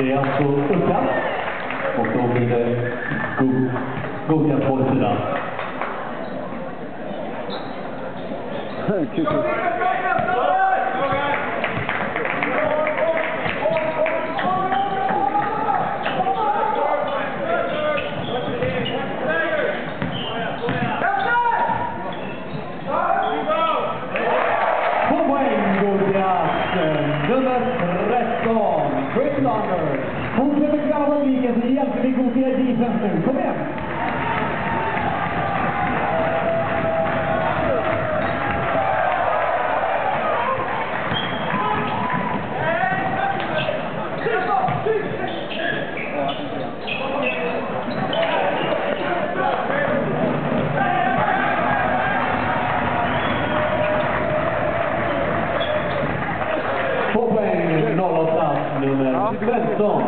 Det är alltså udda. Och då blir det god, goda 12-4. Grabba undviken så hjälper vi Gothia defense nu. Kom igen! Två